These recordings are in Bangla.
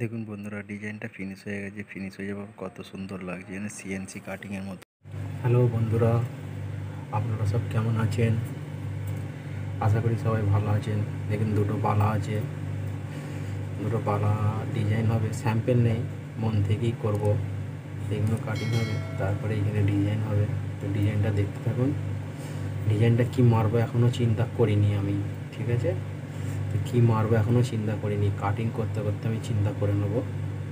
দেখুন বন্ধুরা, ডিজাইনটা ফিনিশ হয়ে গেছে ফিনিশ হয়ে যাবার কত সুন্দর লাগছে যেন সিএনসি কাটিংয়ের মতো। হ্যালো বন্ধুরা, আপনারা সব কেমন আছেন? আশা করি সবাই ভালো আছেন। দেখুন দুটো বালা আছে, দুটো বালা ডিজাইন হবে স্যাম্পেল নেই, মন থেকেই করব। এগুলো কাটিং হবে, তারপরে এখানে ডিজাইন হবে। তো ডিজাইনটা দেখতে থাকুন। ডিজাইনটা কি মারবো এখনও চিন্তা করিনি আমি, ঠিক আছে? তো কী মারবো এখনও চিন্তা করিনি। কাটিং করতে করতে আমি চিন্তা করে নেব।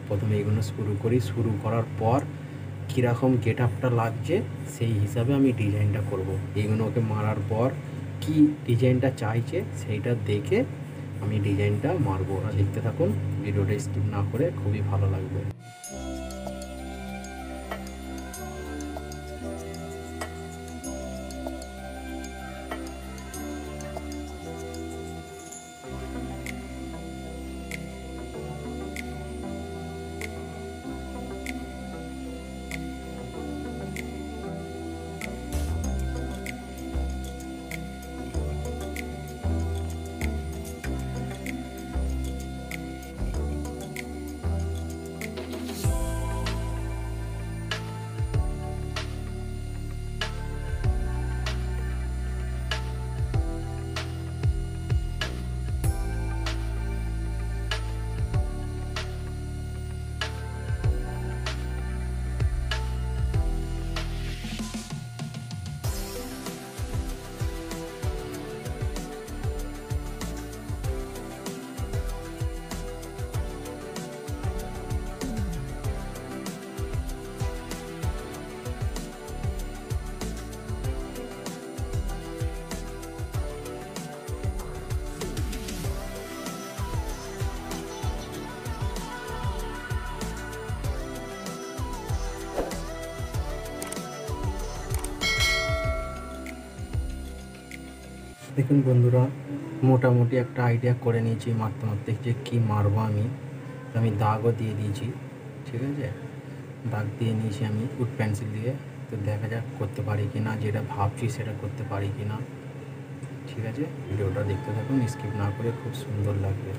প্রথমে এগুলো শুরু করি। শুরু করার পর কীরকম গেট আপটা লাগছে সেই হিসাবে আমি ডিজাইনটা করব। এইগুলোকে মারার পর কি ডিজাইনটা চাইছে সেইটা দেখে আমি ডিজাইনটা মারবো। ওরা দেখতে থাকুন ভিডিওটা স্কিপ না করে খুবই ভালো লাগবে। দেখুন বন্ধুরা, মোটামুটি একটা আইডিয়া করে নিয়েছি মারতে মারতে যে কী মারবো আমি। আমি দাগও দিয়ে দিয়েছি, ঠিক আছে? দাগ দিয়ে নিয়েছি আমি উড পেন্সিল দিয়ে। তো দেখা যাক করতে পারি কি না যেটা ভাবছি সেটা করতে পারি কি না ঠিক আছে? ভিডিওটা দেখতে থাকুন, স্কিপ না করে খুব সুন্দর লাগবে।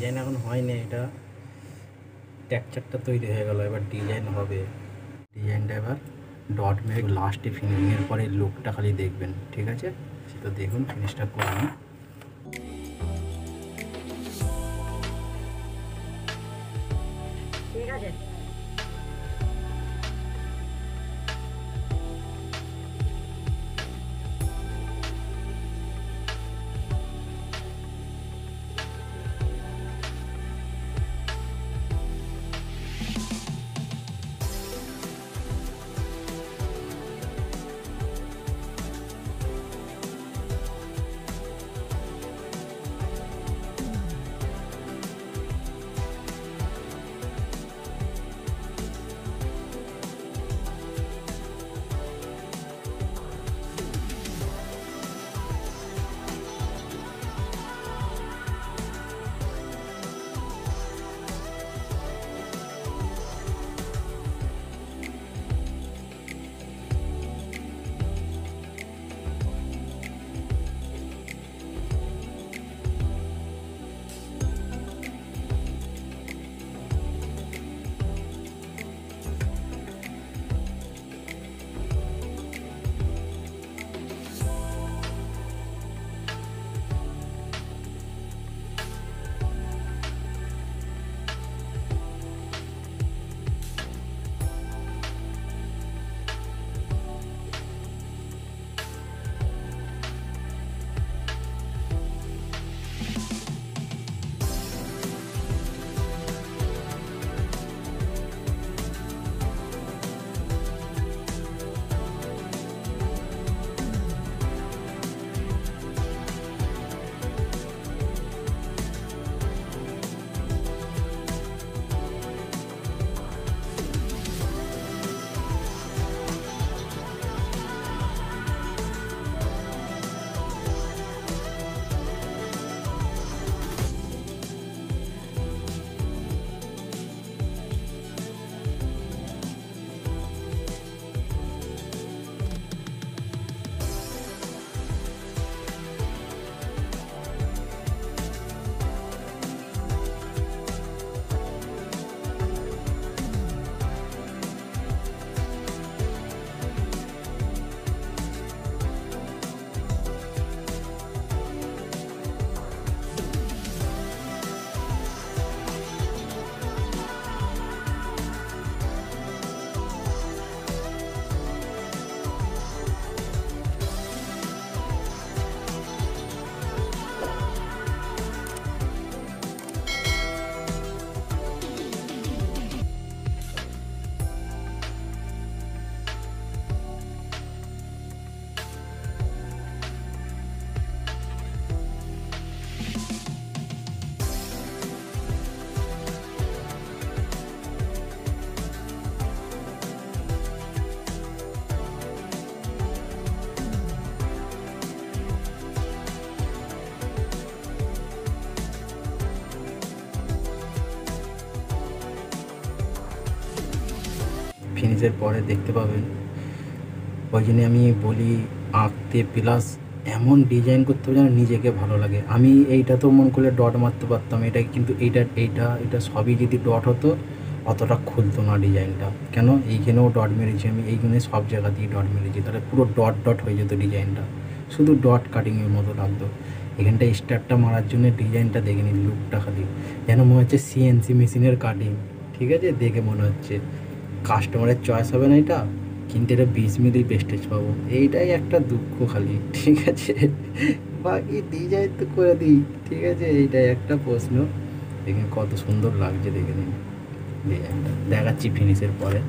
ডিজাইন এখন হয়নি, এটা টেক্সচারটা তৈরি হয়ে গেল, এবার ডিজাইন হবে। ডিজাইনটা এবার ডট মেরে লাস্টে ফিনিশিংয়ের পরে লুকটা খালি দেখবেন, ঠিক আছে? সেটা দেখুন ফিনিশটা করে ঠিক আছে। ফিনিশের পরে দেখতে পাবেন। ওই জন্য আমি বলি, আঁকতে প্লাস এমন ডিজাইন করতে হবে যেন নিজেকে ভালো লাগে। আমি এইটা তো মন করলে ডট মারতে পারতাম, এটা কিন্তু এইটা এইটা, এটা সবই যদি ডট হতো, অতটা খুলতো না ডিজাইনটা কেন? এইখানেও ডট মেরেছি, আমি এইখানে সব জায়গাতেই ডট মেরেছি, তাহলে পুরো ডট ডট হয়ে যেত ডিজাইনটা শুধু ডট কাটিংয়ের মতো লাগতো। এখানটা স্টারটা মারার জন্য ডিজাইনটা দেখে নিন লুকটা খালি। যেন মনে হচ্ছে সিএনসি মেশিনের কাটিং ঠিক আছে? দেখে মনে হচ্ছে। কাস্টমারের চয়েস হবে না এটা, কিন্তু এটা বিশ মিলি পেস্টেজ পাবো। এইটাই একটা দুঃখ খালি, ঠিক আছে? বাকি ডিজাইন তো করে দিই, ঠিক আছে? এইটাই একটা প্রশ্ন। দেখুন কত সুন্দর লাগছে দেখে নিন। ডিজাইনটা দেখাচ্ছি ফিনিশের পরে।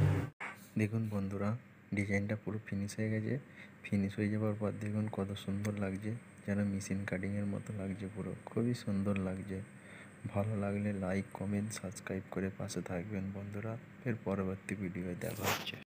দেখুন বন্ধুরা ডিজাইনটা পুরো ফিনিশ হয়ে গেছে। ফিনিশ হয়ে যাওয়ার পর দেখুন কত সুন্দর লাগছে, যেন মেশিন কাটিংয়ের মতো লাগছে পুরো। খুবই সুন্দর লাগছে। ভালো লাগলে লাইক কমেন্ট সাবস্ক্রাইব করে পাশে থাকবেন বন্ধুরা। এর পরবর্তী ভিডিওয়ে দেখা হচ্ছে।